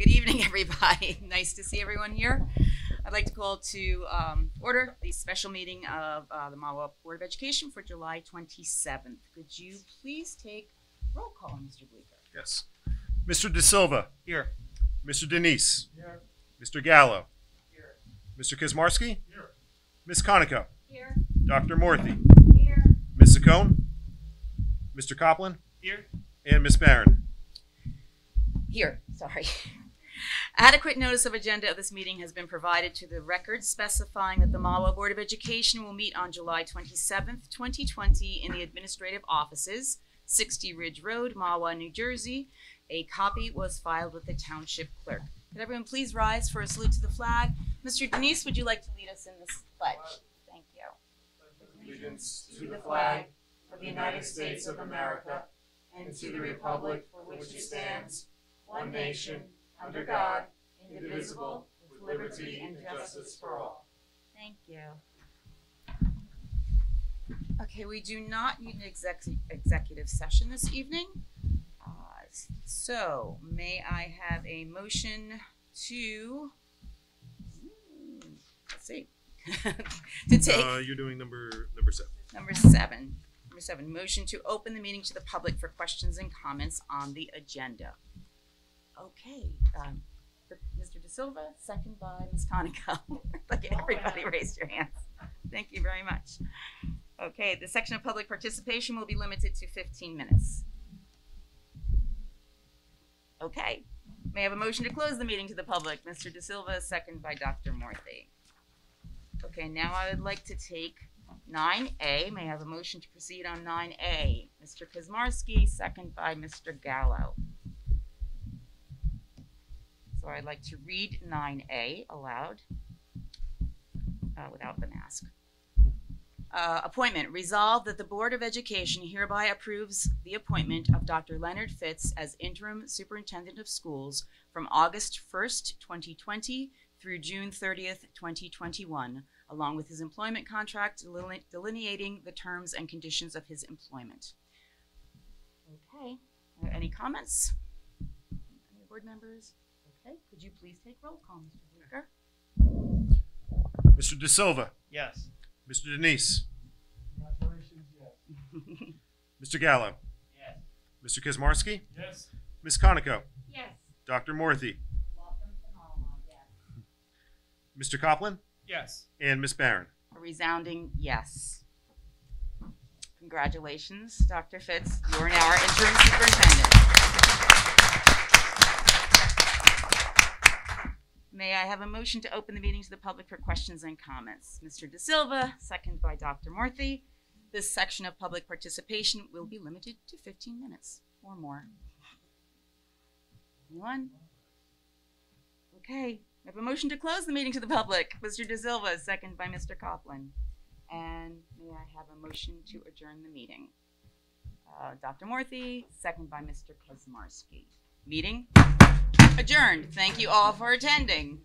Good evening, everybody. Nice to see everyone here. I'd like to call to um, order the special meeting of uh, the Mahwah Board of Education for July 27th. Could you please take roll call, Mr. Bleeker? Yes. Mr. De Silva. Here. Mr. Denise. Here. Mr. Gallo. Here. Mr. Kizmarsky. Here. Ms. Conoco. Here. Dr. Morthy. Here. Ms. Saccone. Mr. Copland. Here. And Ms. Barron. Here, sorry. Adequate notice of agenda of this meeting has been provided to the record specifying that the Mahwah Board of Education will meet on July twenty-seventh, twenty twenty in the administrative offices, sixty Ridge Road, Mahwah, New Jersey. A copy was filed with the township clerk. Could everyone please rise for a salute to the flag? Mr. Denise, would you like to lead us in this pledge? Thank you. Allegiance to the flag of the United States of America and to the republic for which it stands, one nation, under God, indivisible, with liberty and justice for all. Thank you. Okay, we do not need an exec- executive session this evening. Uh, So, may I have a motion to, hmm, let's see, to take Uh, you're doing number number seven. Number seven, number seven, motion to open the meeting to the public for questions and comments on the agenda. Okay, um, Mr. De Silva, second by Ms. Conoco. Look at everybody raised your hands. Thank you very much. Okay, the section of public participation will be limited to fifteen minutes. Okay, may I have a motion to close the meeting to the public? Mr. De Silva, second by Dr. Morthy. Okay, now I would like to take Nine A, may I have a motion to proceed on nine A? Mr. Kazmarski, second by Mr. Gallo. So I'd like to read nine A aloud, uh, without the mask. Uh, appointment, resolved that the Board of Education hereby approves the appointment of Dr. Leonard Fitz as interim superintendent of schools from August first, twenty twenty through June thirtieth, twenty twenty-one, along with his employment contract deline- delineating the terms and conditions of his employment. Okay, any comments? Any board members? Okay, could you please take roll call, Mr. Bleeker? Mr. De Silva. Yes. Mr. Denise. Congratulations, yes. Mr. Gallo. Yes. Mr. Kizmarsky. Yes. Ms. Conoco. Yes. Dr. Morthy. Welcome to Malmo, yes. Mr. Copland. Yes. And Ms. Barron. A resounding yes. Congratulations, Dr. Fitz. You are now our interim superintendent. May I have a motion to open the meeting to the public for questions and comments? Mr. De Silva, second by Dr. Morthy. This section of public participation will be limited to 15 minutes or more. Anyone? Okay, I have a motion to close the meeting to the public. Mr. De Silva, second by Mr. Copland. And may I have a motion to adjourn the meeting? Uh, Dr. Morthy, second by Mr. Kozmarski. Meeting adjourned. Thank you all for attending.